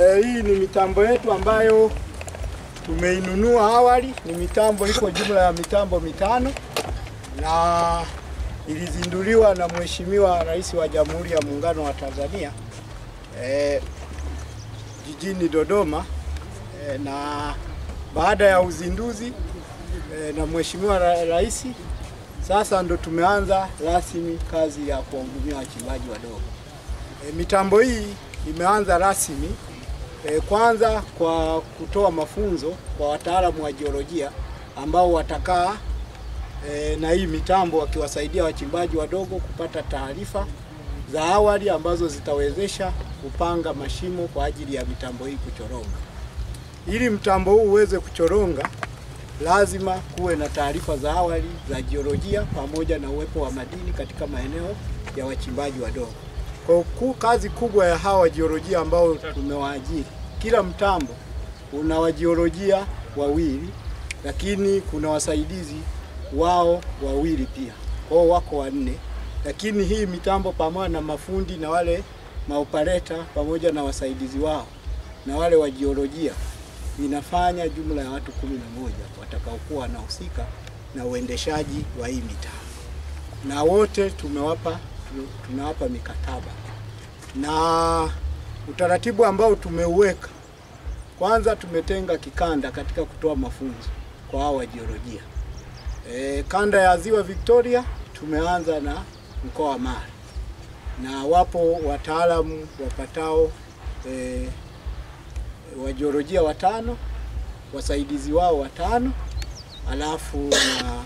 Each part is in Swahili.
E, hii ni mitambo yetu ambayo tumeinunua awali. Ni mitambo iko jumla ya mitambo mitano na ilizinduliwa na Mheshimiwa Rais wa Jamhuri ya Muungano wa Tanzania e, jijini Dodoma e, na baada ya uzinduzi e, na Mheshimiwa ra Rais sasa ndo tumeanza rasmi kazi ya kuwahudumia wachimbaji wadogo. E, mitambo hii imeanza rasmi e, kwanza kwa kutoa mafunzo kwa wataalamu wa jiolojia ambao watakaa e, na hii mitambo wakiwasaidia wachimbaji wadogo kupata taarifa za awali ambazo zitawezesha kupanga mashimo kwa ajili ya mitambo hii kuchoronga. Ili mtambo huu uweze kuchoronga, lazima kuwe na taarifa za awali za jiolojia pamoja na uwepo wa madini katika maeneo ya wachimbaji wadogo. Kwa kazi kubwa ya hawa wajiolojia ambao tumewaajiri, kila mtambo una wajiolojia wawili, lakini kuna wasaidizi wao wawili pia, kwao wako wanne. Lakini hii mitambo pamoja na mafundi na wale maopareta pamoja na wasaidizi wao na wale wajiolojia inafanya jumla ya watu kumi na moja watakaokuwa wanahusika na uendeshaji wa hii mitambo, na wote tumewapa tunawapa mikataba na utaratibu ambao tumeuweka. Kwanza tumetenga kikanda katika kutoa mafunzo kwa hao wajiolojia. E, kanda ya Ziwa Victoria tumeanza na mkoa wa Mara na wapo wataalamu wapatao e, wajiolojia watano, wasaidizi wao watano, alafu na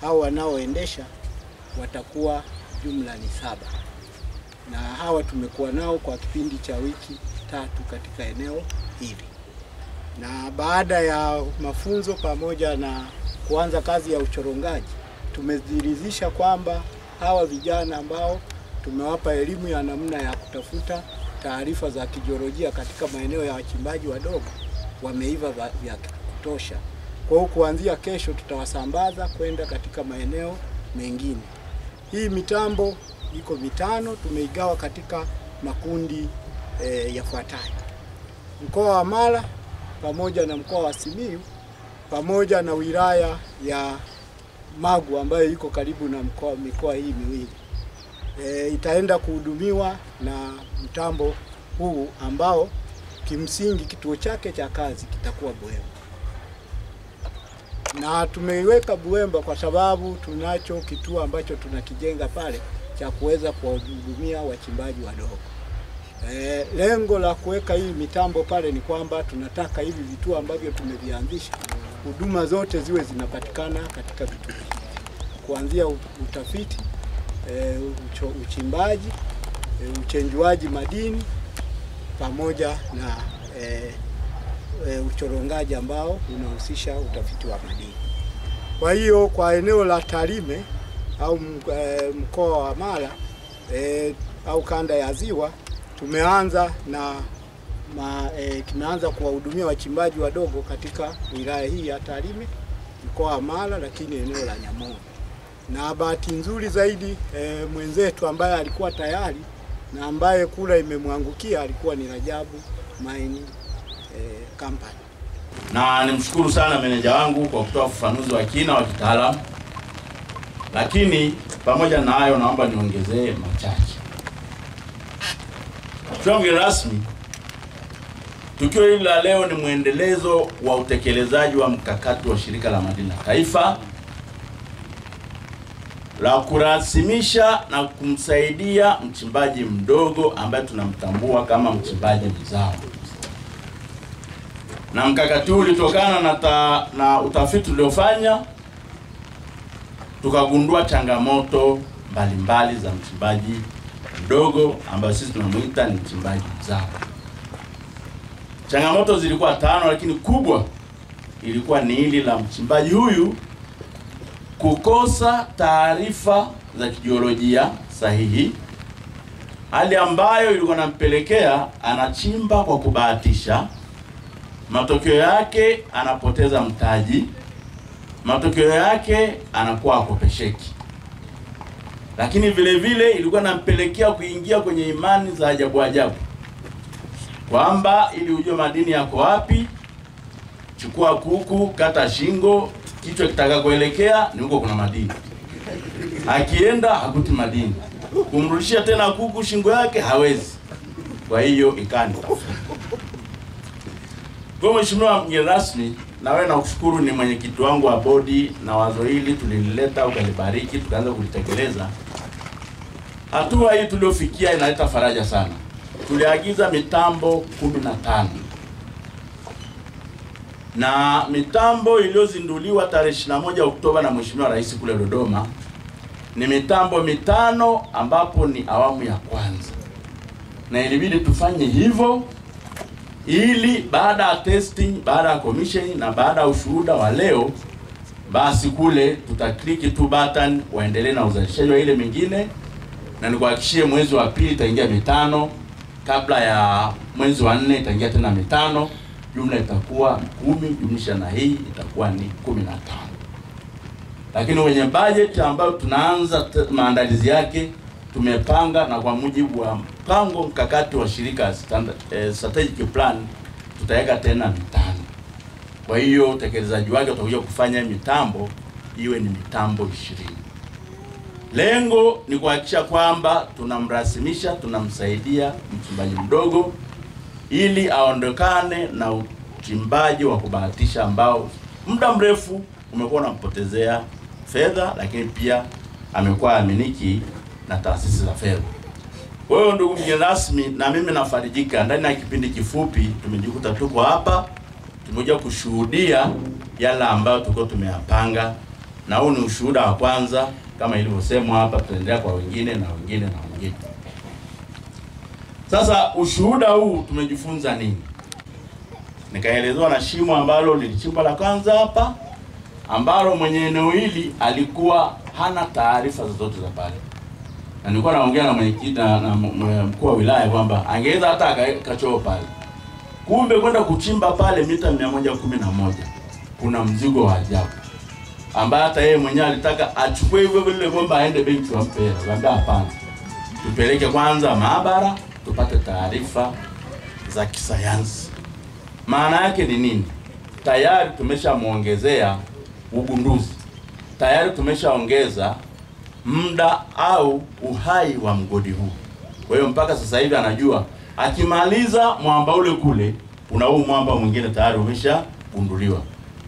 hao wanaoendesha watakuwa jumla ni saba, na hawa tumekuwa nao kwa kipindi cha wiki tatu katika eneo hili, na baada ya mafunzo pamoja na kuanza kazi ya uchorongaji, tumejiridhisha kwamba hawa vijana ambao tumewapa elimu ya namna ya kutafuta taarifa za kijiolojia katika maeneo ya wachimbaji wadogo wameiva vya kutosha. Kwa hiyo kuanzia kesho tutawasambaza kwenda katika maeneo mengine. Hii mitambo iko mitano, tumeigawa katika makundi e, yafuatayo: mkoa wa Mara pamoja na mkoa wa Simiyu pamoja na wilaya ya Magu ambayo iko karibu na mkoa mikoa hii miwili. E, itaenda kuhudumiwa na mtambo huu ambao kimsingi kituo chake cha kazi kitakuwa Buemba, na tumeiweka Buemba kwa sababu tunacho kituo ambacho tunakijenga pale cha kuweza kuwahudumia wachimbaji wadogo. E, lengo la kuweka hii mitambo pale ni kwamba tunataka hivi vituo ambavyo tumevianzisha huduma zote ziwe zinapatikana katika vituo hivi, kuanzia utafiti e, ucho, uchimbaji e, uchenjuaji madini pamoja na e, e, uchorongaji ambao unahusisha utafiti wa madini. Kwa hiyo kwa eneo la Tarime au e, mkoa wa Mara e, au kanda ya Ziwa tumeanza na ma, e, tumeanza kuwahudumia wachimbaji wadogo katika wilaya hii ya Tarime, mkoa wa Mara, lakini eneo la Nyamongo. Na bahati nzuri zaidi e, mwenzetu ambaye alikuwa tayari na ambaye kula imemwangukia alikuwa ni Rajabu Mining Company. Na nimshukuru sana meneja wangu kwa kutoa ufafanuzi wa kina wa kitaalamu, lakini pamoja na hayo naomba niongezee machache. Mheshimiwa mgeni rasmi, tukio hili la leo ni mwendelezo wa utekelezaji wa mkakati wa Shirika la Madini la Taifa la kurasimisha na kumsaidia mchimbaji mdogo ambaye tunamtambua kama mchimbaji mzao. Na mkakati huu ulitokana na, ta, na utafiti uliofanya tukagundua changamoto mbalimbali za mchimbaji mdogo ambayo sisi tunamuita ni mchimbaji mzao. Changamoto zilikuwa tano, lakini kubwa ilikuwa ni hili la mchimbaji huyu kukosa taarifa za kijiolojia sahihi, hali ambayo ilikuwa nampelekea anachimba kwa kubahatisha. Matokeo yake anapoteza mtaji, matokeo yake anakuwa akopesheki. Lakini vile vile ilikuwa nampelekea kuingia kwenye imani za ajabu ajabu, kwamba ili ujue madini yako wapi, chukua kuku, kata shingo, kichwa kitakakoelekea ni huko kuna madini. Akienda hakuti madini, kumrudishia tena kuku shingo yake hawezi. Kwa hiyo ikani kwa Mheshimiwa mgeni rasmi, na wewe nakushukuru, ni mwenyekiti wangu wa bodi, na wazo hili tulilileta ukalibariki, tukaanza kulitekeleza. Hatua hii tuliofikia inaleta faraja sana. Tuliagiza mitambo kumi na tano na mitambo iliyozinduliwa tarehe 21 Oktoba na Mheshimiwa Rais kule Dodoma ni mitambo mitano ambapo ni awamu ya kwanza, na ilibidi tufanye hivyo ili baada ya testing, baada ya commission na baada ya ushuhuda wa leo, basi kule tutakliki tu button waendelee na uzalishaji wa ile mingine, na nikuhakikishie mwezi wa pili itaingia mitano, kabla ya mwezi wa nne itaingia tena mitano, jumla itakuwa kumi, jumlisha na hii itakuwa ni kumi na tano. Lakini kwenye budget ambayo tunaanza maandalizi yake tumepanga na kwa mujibu wa mpango mkakati wa shirika standard, eh, strategic plan tutaweka tena mitano. Kwa hiyo utekelezaji wake utakuja kufanya mitambo iwe ni mitambo ishirini. Lengo ni kuhakikisha kwamba tunamrasimisha, tunamsaidia mchimbaji mdogo ili aondokane na uchimbaji wa kubahatisha ambao muda mrefu umekuwa unampotezea fedha, lakini pia amekuwa aminiki na taasisi za fedha. Hiyo ndugu mgeni rasmi, na mimi nafarijika, ndani ya kipindi kifupi tumejikuta tuko hapa, tumekuja kushuhudia yale ambayo tulikuwa tumeyapanga, na huu ni ushuhuda wa kwanza kama ilivyosemwa hapa, tutaendelea kwa wengine na wengine na wengine. Sasa ushuhuda huu tumejifunza nini? Nikaelezewa na shimo ambalo lilichimba la kwanza hapa, ambalo mwenye eneo hili alikuwa hana taarifa zozote za pale, na nilikuwa naongea na mwenyekiti na, mkuu wa wilaya kwamba angeweza hata akaweka pale. Kumbe kwenda kuchimba pale mita mia moja kumi na moja kuna mzigo wa ajabu ambaye hata yeye mwenyewe alitaka achukue hivyo vile bomba aende benki wampe hela. Kaambia hapana, tupeleke kwanza maabara tupate taarifa za kisayansi. Maana yake ni nini? Tayari tumeshamwongezea ugunduzi, tayari tumeshaongeza muda au uhai wa mgodi huu. Kwa hiyo mpaka sasa hivi anajua akimaliza mwamba ule kule, kuna huu mwamba mwingine tayari umeshagunduliwa.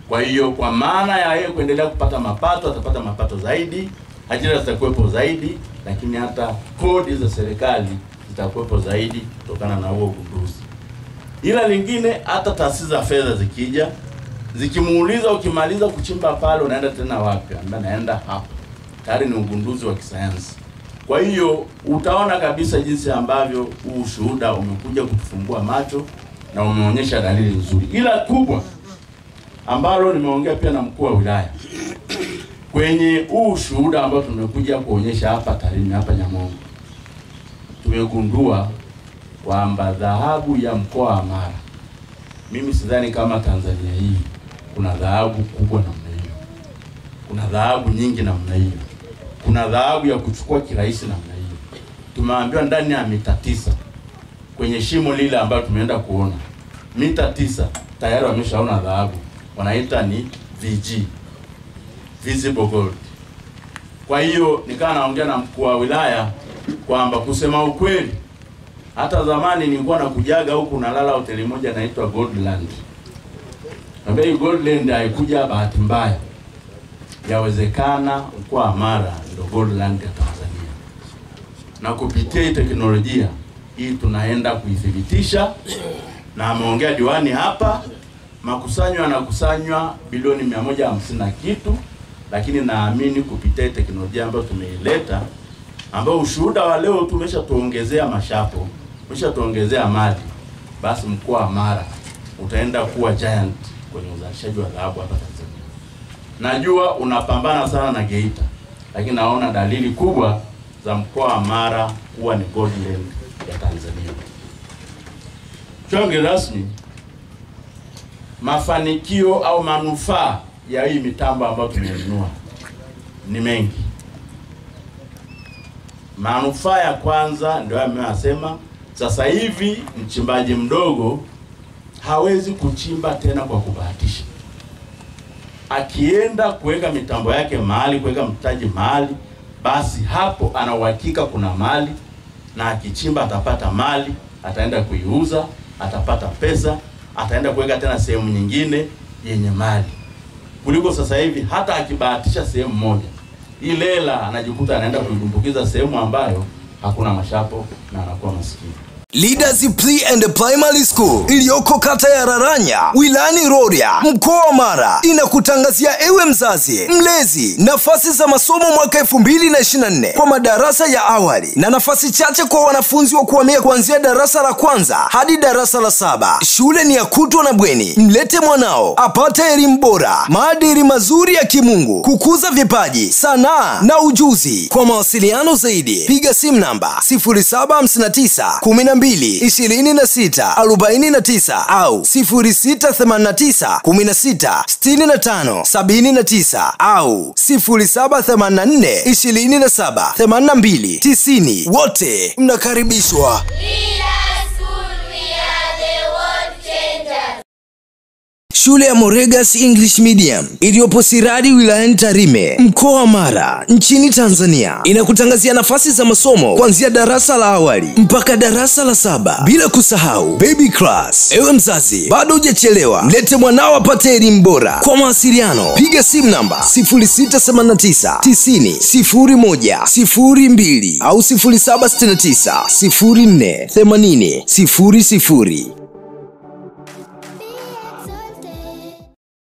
Kwa hiyo kwa maana ya yeye kuendelea kupata mapato, atapata mapato zaidi, ajira zitakuwepo zaidi, lakini hata kodi za serikali zitakuwepo zaidi kutokana na huo ugunduzi. Ila lingine, hata taasisi za fedha zikija zikimuuliza, ukimaliza kuchimba pale unaenda tena wapi? Anambia naenda hapa. Tayari ni ugunduzi wa kisayansi. Kwa hiyo utaona kabisa jinsi ambavyo huu ushuhuda umekuja kutufungua macho na umeonyesha dalili nzuri, ila kubwa ambalo nimeongea pia na mkuu wa wilaya kwenye huu ushuhuda ambao tumekuja kuonyesha hapa Tarime, hapa Nyamongo, tumegundua kwamba dhahabu ya mkoa wa Mara, mimi sidhani kama Tanzania hii kuna dhahabu kubwa namna hiyo, kuna dhahabu nyingi namna hiyo, kuna dhahabu ya kuchukua kirahisi namna hiyo. Tumeambiwa ndani ya mita tisa kwenye shimo lile ambayo tumeenda kuona mita tisa tayari wameshaona dhahabu, wanaita ni VG, visible gold. Kwa hiyo nikawa naongea na mkuu wa wilaya kwamba kusema ukweli, hata zamani nilikuwa nakujaga huku nalala hoteli moja inaitwa Goldland. Naambia hii Goldland haikuja bahati mbaya, yawezekana mkoa wa Mara ndio Goldland ya Tanzania, na kupitia hii teknolojia hii tunaenda kuithibitisha, na ameongea diwani hapa, makusanyo yanakusanywa bilioni mia moja hamsini na kitu, lakini naamini kupitia hii teknolojia ambayo tumeileta, ambayo ushuhuda wa leo tumeshatuongezea mashapo, tumeshatuongezea maji, basi mkoa wa Mara utaenda kuwa giant kwenye uzalishaji wa dhahabu hapa Tanzania. Najua unapambana sana na Geita, lakini naona dalili kubwa za mkoa wa Mara kuwa ni goldland ya Tanzania. Chonge rasmi, mafanikio au manufaa ya hii mitambo ambayo tumenunua ni mengi. Manufaa ya kwanza ndio ameyasema, Sasa hivi mchimbaji mdogo hawezi kuchimba tena kwa kubahatisha. Akienda kuweka mitambo yake mahali, kuweka mtaji mahali, basi hapo ana uhakika kuna mali, na akichimba atapata mali, ataenda kuiuza, atapata pesa, ataenda kuweka tena sehemu nyingine yenye mali, kuliko sasa hivi hata akibahatisha sehemu moja, ile hela anajikuta anaenda kuidumbukiza sehemu ambayo hakuna mashapo na anakuwa maskini. Leaders Pre and Primary School iliyoko kata ya Raranya wilayani Rorya mkoa wa Mara inakutangazia ewe mzazi mlezi nafasi za masomo mwaka 2024 kwa madarasa ya awali na nafasi chache kwa wanafunzi wa kuhamia kuanzia darasa la kwanza hadi darasa la saba. Shule ni ya kutwa na bweni. Mlete mwanao apate elimu bora, maadili mazuri ya kimungu, kukuza vipaji, sanaa na ujuzi. Kwa mawasiliano zaidi piga simu namba 0759 12 26 49 au 0689 16 65 79 au 0784 27 82 90. Wote mnakaribishwa. Leaders Shule ya Moregas English Medium iliyopo Sirari wilayani Tarime mkoa wa Mara nchini Tanzania inakutangazia nafasi za masomo kuanzia darasa la awali mpaka darasa la saba bila kusahau baby class. Ewe mzazi, bado hujachelewa, mlete mwanao apate elimu bora. Kwa mawasiliano piga simu namba 0689 90 01 02 au 0769 04 80 00.